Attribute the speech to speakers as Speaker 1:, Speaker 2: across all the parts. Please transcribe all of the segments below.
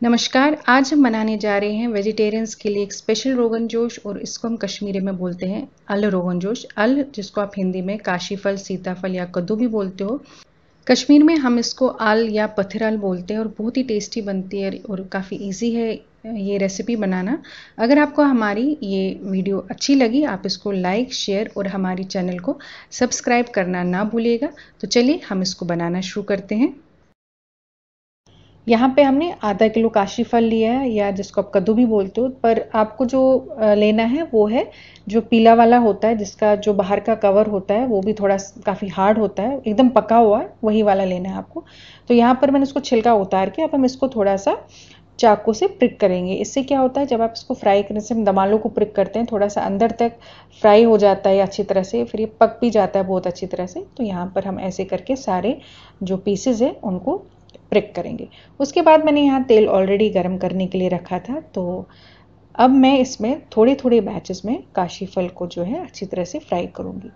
Speaker 1: नमस्कार, आज हम बनाने जा रहे हैं वेजिटेरियंस के लिए एक स्पेशल रोगन जोश और इसको हम कश्मीरी में बोलते हैं अल रोगन जोश। अल, जिसको आप हिंदी में काशी फल, सीताफल या कद्दू भी बोलते हो। कश्मीर में हम इसको आल या पथिराल बोलते हैं और बहुत ही टेस्टी बनती है और काफ़ी इजी है ये रेसिपी बनाना। अगर आपको हमारी ये वीडियो अच्छी लगी, आप इसको लाइक शेयर और हमारी चैनल को सब्सक्राइब करना ना भूलिएगा। तो चलिए, हम इसको बनाना शुरू करते हैं। यहाँ पे हमने आधा किलो काशी फल लिया है, या जिसको आप कद्दू भी बोलते हो, पर आपको जो लेना है वो है जो पीला वाला होता है, जिसका जो बाहर का कवर होता है, वो भी थोड़ा काफ़ी हार्ड होता है, एकदम पका हुआ है, वही वाला लेना है आपको। तो यहाँ पर मैंने उसको छिलका उतार के अब हम इसको थोड़ा सा चाकू से प्रिक करेंगे। इससे क्या होता है, जब आप इसको फ्राई करने से हम दमालों को प्रिक करते हैं, थोड़ा सा अंदर तक फ्राई हो जाता है, अच्छी तरह से, फिर ये पक भी जाता है बहुत अच्छी तरह से तो यहाँ पर हम ऐसे करके सारे जो पीसेज है, उनको प्रिक करेंगे। उसके बाद मैंने यहाँ तेल ऑलरेडी गर्म करने के लिए रखा था तो अब मैं इसमें थोड़े थोड़े बैचेस में काशी फल को जो है अच्छी तरह से फ्राई करूँगी।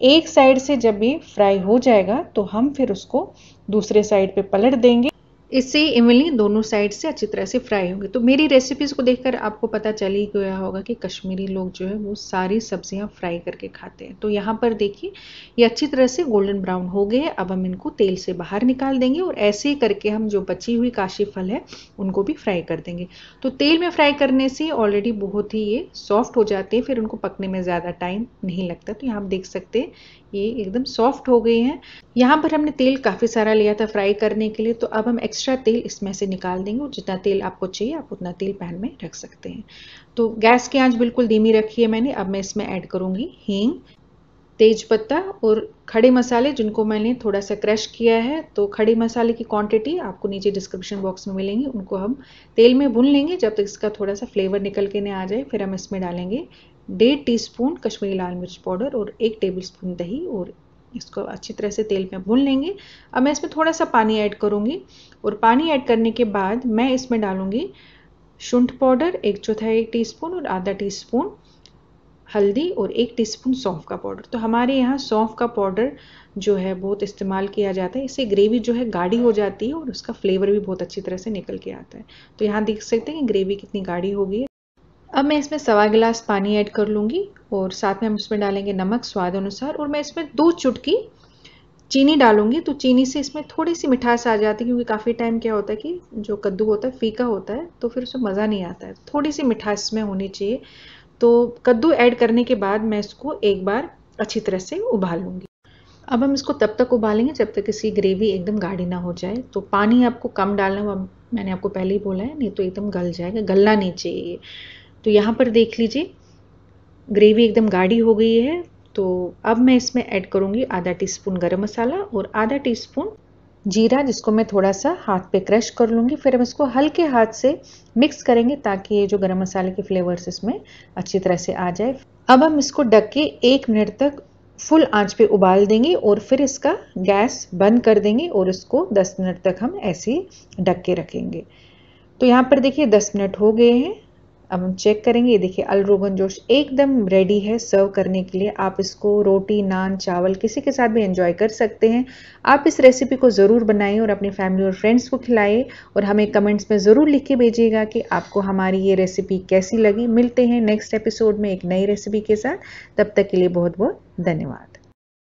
Speaker 1: एक साइड से जब ये फ्राई हो जाएगा तो हम फिर उसको दूसरे साइड पे पलट देंगे। इससे इमली दोनों साइड से अच्छी तरह से फ्राई होंगे। तो मेरी रेसिपीज़ को देखकर आपको पता चल ही गया होगा कि कश्मीरी लोग जो है वो सारी सब्ज़ियाँ फ्राई करके खाते हैं। तो यहाँ पर देखिए, ये अच्छी तरह से गोल्डन ब्राउन हो गए अब हम इनको तेल से बाहर निकाल देंगे और ऐसे ही करके हम जो बची हुई काशी फल है, उनको भी फ्राई कर देंगे। तो तेल में फ्राई करने से ऑलरेडी बहुत ही ये सॉफ्ट हो जाते हैं, फिर उनको पकने में ज़्यादा टाइम नहीं लगता। तो यहाँ आप देख सकते हैं, ये एकदम सॉफ्ट हो गए हैं। यहाँ पर हमने तेल काफ़ी सारा लिया था फ्राई करने के लिए। तो अब हम एक्स्ट्रा तेल इसमें से निकाल देंगे और जितना तेल आपको चाहिए, आप उतना तेल पैन में रख सकते हैं। तो गैस की आँच बिल्कुल धीमी रखी है मैंने, अब मैं इसमें ऐड करूँगी हींग, तेज पत्ता और खड़े मसाले जिनको मैंने थोड़ा सा क्रश किया है। तो खड़े मसाले की क्वांटिटी आपको नीचे डिस्क्रिप्शन बॉक्स में मिलेंगी, उनको हम तेल में भून लेंगे। जब तक इसका थोड़ा सा फ्लेवर निकल के नहीं आ जाए, फिर हम इसमें डालेंगे डेढ़ टी स्पून कश्मीरी लाल मिर्च पाउडर और एक टेबल स्पून दही और इसको अच्छी तरह से तेल में भून लेंगे। अब मैं इसमें थोड़ा सा पानी ऐड करूँगी और पानी ऐड करने के बाद मैं इसमें डालूँगी शुंठ पाउडर, एक चौथाई टी स्पून और आधा टी स्पून हल्दी और एक टीस्पून सौंफ का पाउडर। तो हमारे यहाँ सौंफ का पाउडर जो है बहुत इस्तेमाल किया जाता है। इससे ग्रेवी जो है गाढ़ी हो जाती है और उसका फ्लेवर भी बहुत अच्छी तरह से निकल के आता है। तो यहाँ देख सकते हैं कि ग्रेवी कितनी गाढ़ी हो गई है। अब मैं इसमें सवा गिलास पानी ऐड कर लूँगी और साथ में हम इसमें डालेंगे नमक स्वाद अनुसार और मैं इसमें दो चुटकी चीनी डालूँगी। तो चीनी से इसमें थोड़ी सी मिठास आ जाती है क्योंकि काफ़ी टाइम क्या होता है कि जो कद्दू होता है, फीका होता है तो फिर उसमें मज़ा नहीं आता है। थोड़ी सी मिठास इसमें होनी चाहिए। तो कद्दू ऐड करने के बाद मैं इसको एक बार अच्छी तरह से उबाल लूँगी। अब हम इसको तब तक उबालेंगे जब तक इसकी ग्रेवी एकदम गाढ़ी ना हो जाए। तो पानी आपको कम डालना मैंने आपको पहले ही बोला है, नहीं तो एकदम गल जाएगा, गलना नहीं चाहिए तो यहाँ पर देख लीजिए ग्रेवी एकदम गाढ़ी हो गई है तो अब मैं इसमें ऐड करूँगी आधा टीस्पून गरम मसाला और आधा टीस्पून जीरा, जिसको मैं थोड़ा सा हाथ पे क्रश कर लूँगी। फिर हम इसको हल्के हाथ से मिक्स करेंगे ताकि ये जो गरम मसाले के फ्लेवर्स इसमें अच्छी तरह से आ जाए। अब हम इसको ढक के एक मिनट तक फुल आँच पे उबाल देंगे और फिर इसका गैस बंद कर देंगे और इसको 10 मिनट तक हम ऐसे ही ढक के रखेंगे। तो यहाँ पर देखिए 10 मिनट हो गए हैं। अब हम चेक करेंगे। ये देखिए, अल रोगन जोश एकदम रेडी है सर्व करने के लिए। आप इसको रोटी, नान, चावल किसी के साथ भी एंजॉय कर सकते हैं। आप इस रेसिपी को ज़रूर बनाइए और अपनी फैमिली और फ्रेंड्स को खिलाइए और हमें कमेंट्स में ज़रूर लिख के भेजिएगा कि आपको हमारी ये रेसिपी कैसी लगी। मिलते हैं नेक्स्ट एपिसोड में एक नई रेसिपी के साथ। तब तक के लिए बहुत बहुत धन्यवाद।